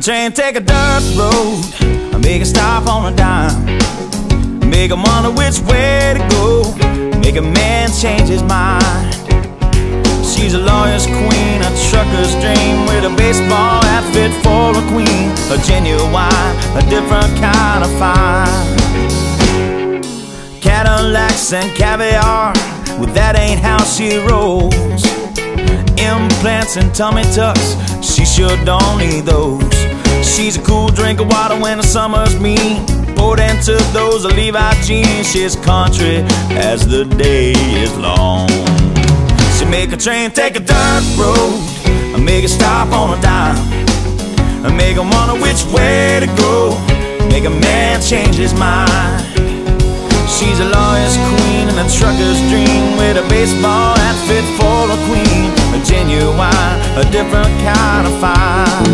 train take a dirt road. Make a stop on a dime. Make him wonder which way to go. Make a man change his mind. She's a lawyer's queen, a trucker's dream with a baseball outfit for a queen. A genuine, a different kind of fine. Cadillacs and caviar, well, that ain't how she rolls. Implants and tummy tucks, she sure don't need those. She's a cool drink of water when the summer's mean. Poured into those Levi jeans, she's country as the day is long. She make a train take a dirt road, make a stop on a dime, make him wonder which way to go. Make a man change his mind. She's a lawyer's queen and a trucker's dream with a baseball outfit a different kind of fire.